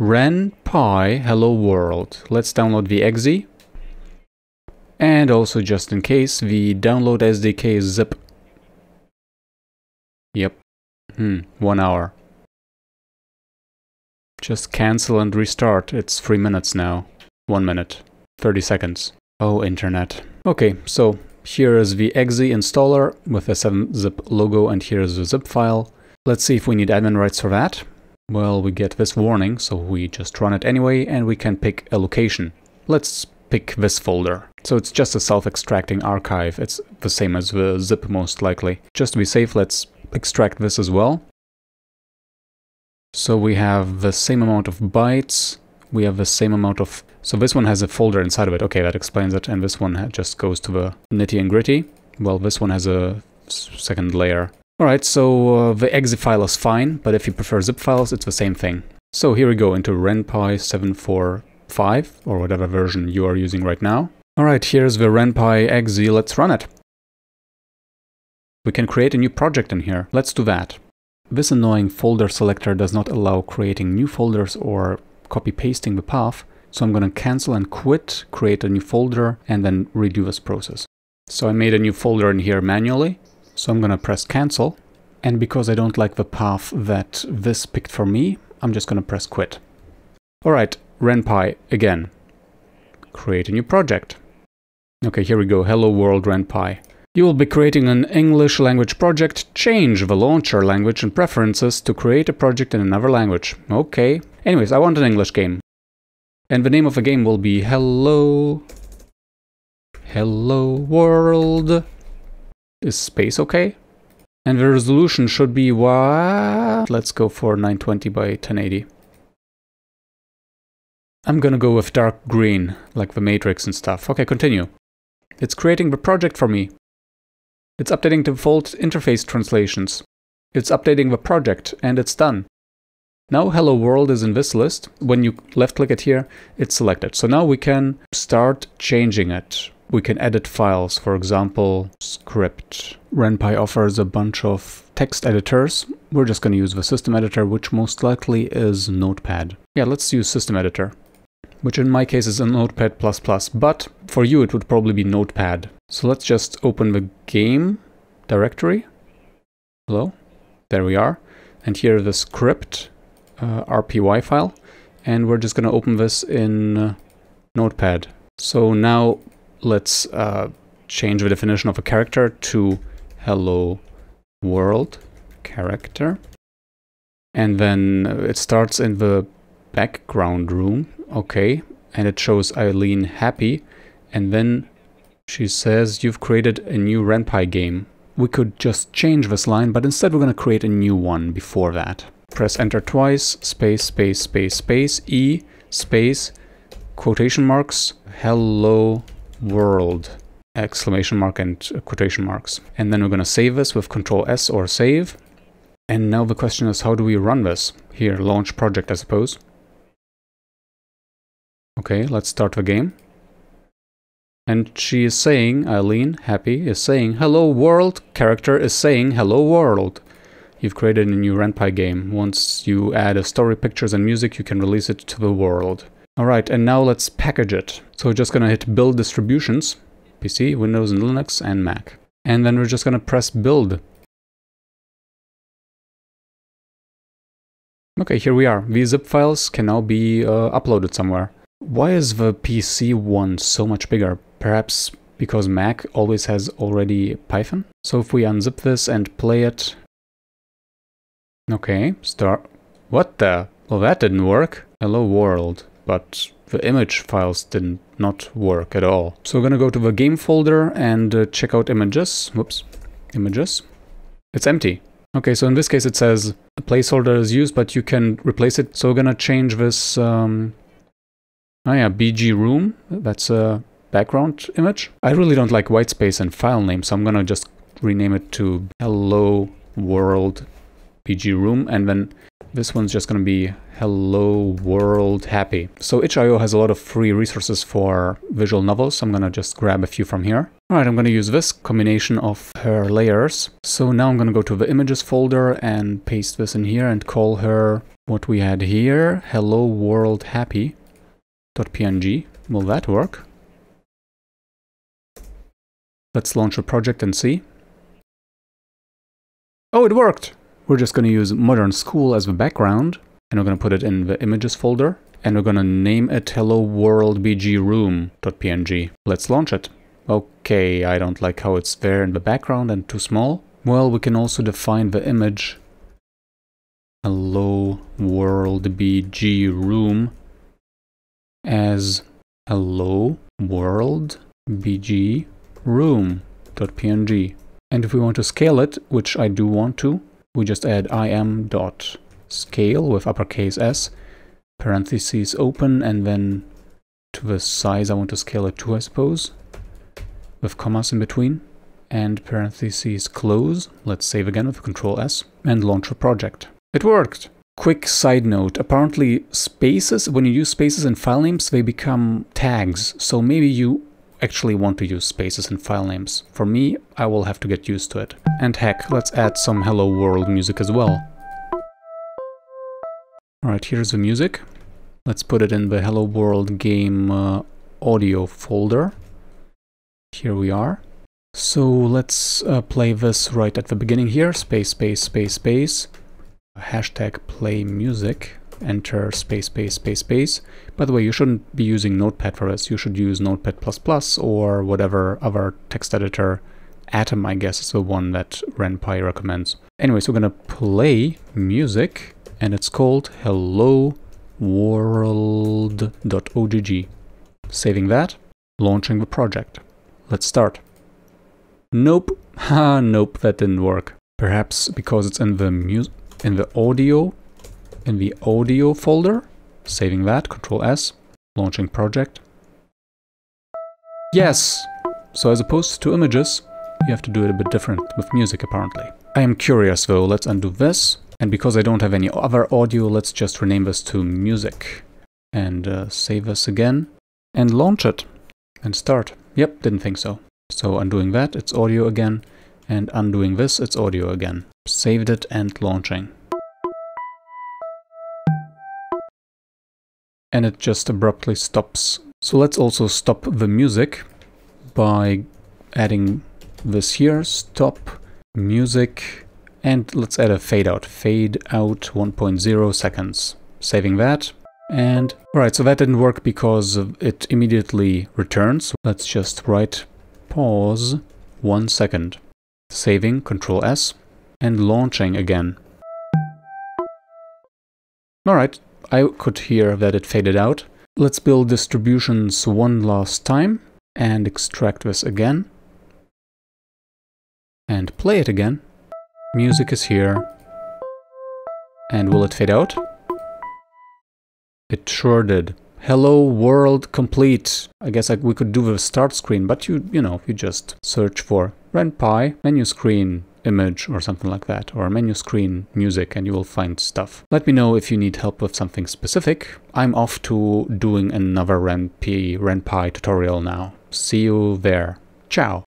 renpy hello world. Let's download the exe. And also just in case, the download SDK zip. Yep. Hmm, one hour. Just cancel and restart. It's three minutes now. One minute. 30 seconds. Oh, internet. Okay, so here is the exe installer with a 7-zip logo and here is the zip file. Let's see if we need admin rights for that. Well, we get this warning, so we just run it anyway and we can pick a location. Let's pick this folder. So it's just a self-extracting archive. It's the same as the zip most likely. Just to be safe, let's extract this as well. So we have the same amount of bytes. We have the same amount of... So this one has a folder inside of it. Okay, that explains it. And this one just goes to the nitty and gritty. Well, this one has a second layer. Alright, so uh, the exe file is fine, but if you prefer zip files, it's the same thing. So here we go into renpy 745, or whatever version you are using right now. Alright, here's the renpy exe, let's run it. We can create a new project in here. Let's do that. This annoying folder selector does not allow creating new folders or copy pasting the path, so I'm going to cancel and quit, create a new folder, and then redo this process. So I made a new folder in here manually, so I'm going to press cancel, and because I don't like the path that this picked for me, I'm just going to press quit. Alright, renpy again. Create a new project. Okay, here we go. Hello world renpy. You will be creating an English language project. Change the launcher language and preferences to create a project in another language. Okay. Anyways, I want an English game. And the name of the game will be Hello... Hello World. Is space okay? And the resolution should be what? Let's go for 920 by 1080. I'm gonna go with dark green, like the matrix and stuff. Okay, continue. It's creating the project for me. It's updating default interface translations. It's updating the project, and it's done. Now Hello World is in this list. When you left click it here, it's selected. So now we can start changing it. We can edit files, for example, script. RenPy offers a bunch of text editors. We're just going to use the system editor, which most likely is Notepad. Yeah, let's use system editor which in my case is a Notepad++, but for you it would probably be Notepad. So let's just open the game directory. Hello? There we are. And here the script, uh, RPY file. And we're just going to open this in uh, Notepad. So now let's uh, change the definition of a character to hello world character. And then it starts in the background room okay, and it shows Eileen happy, and then she says, you've created a new RenPy game. We could just change this line, but instead we're going to create a new one before that. Press enter twice, space, space, space, space, E, space, quotation marks, hello world, exclamation mark and quotation marks. And then we're going to save this with control S or save. And now the question is, how do we run this? Here, launch project, I suppose. Okay, let's start the game. And she is saying, Eileen, happy, is saying, hello world, character is saying, hello world. You've created a new RenPy game. Once you add a story, pictures and music, you can release it to the world. Alright, and now let's package it. So we're just gonna hit build distributions, PC, Windows and Linux and Mac. And then we're just gonna press build. Okay, here we are. These zip files can now be uh, uploaded somewhere. Why is the PC one so much bigger? Perhaps because Mac always has already Python? So if we unzip this and play it... Okay, start... What the? Well, that didn't work. Hello world. But the image files did not work at all. So we're gonna go to the game folder and uh, check out images. Whoops. Images. It's empty. Okay, so in this case it says a placeholder is used, but you can replace it. So we're gonna change this um, Oh yeah, BG room. That's a background image. I really don't like white space and file name, so I'm gonna just rename it to hello world BG room. And then this one's just gonna be hello world happy. So itch.io has a lot of free resources for visual novels. I'm gonna just grab a few from here. All right, I'm gonna use this combination of her layers. So now I'm gonna go to the images folder and paste this in here and call her what we had here, hello world happy.png. Will that work? Let's launch a project and see. Oh, it worked! We're just going to use modern school as the background, and we're going to put it in the images folder, and we're going to name it hello world bg room.png. Let's launch it. Okay, I don't like how it's there in the background and too small. Well, we can also define the image hello world bg room as hello world bg room.png. And if we want to scale it, which I do want to, we just add im.scale with uppercase S, parentheses open, and then to the size I want to scale it to, I suppose, with commas in between, and parentheses close. Let's save again with Control S, and launch a project. It worked! Quick side note, apparently spaces, when you use spaces in file names, they become tags. So maybe you actually want to use spaces in file names. For me, I will have to get used to it. And heck, let's add some Hello World music as well. Alright, here's the music. Let's put it in the Hello World game uh, audio folder. Here we are. So let's uh, play this right at the beginning here. Space, space, space, space. Hashtag play music enter space, space, space, space. By the way, you shouldn't be using Notepad for this. You should use Notepad++ or whatever other text editor. Atom, I guess, is the one that RenPy recommends. Anyway, so we're gonna play music, and it's called Hello World.ogg. Saving that, launching the project. Let's start. Nope, ha, nope, that didn't work. Perhaps because it's in the mu in the audio in the audio folder, saving that, Control S, launching project. Yes! So as opposed to images, you have to do it a bit different with music apparently. I am curious though, let's undo this. And because I don't have any other audio, let's just rename this to music. And uh, save this again. And launch it. And start. Yep, didn't think so. So undoing that, it's audio again. And undoing this, it's audio again. Saved it and launching. And it just abruptly stops. So let's also stop the music by adding this here, stop music, and let's add a fade out, fade out 1.0 seconds. Saving that, and alright, so that didn't work because it immediately returns. Let's just write pause one second. Saving, Control S, and launching again. Alright, I could hear that it faded out. Let's build distributions one last time and extract this again. And play it again. Music is here. And will it fade out? It sure did. Hello world complete. I guess I, we could do the start screen, but you, you know, you just search for RenPy, menu screen, image or something like that, or a menu screen music, and you will find stuff. Let me know if you need help with something specific. I'm off to doing another RenPy, RenPy tutorial now. See you there. Ciao.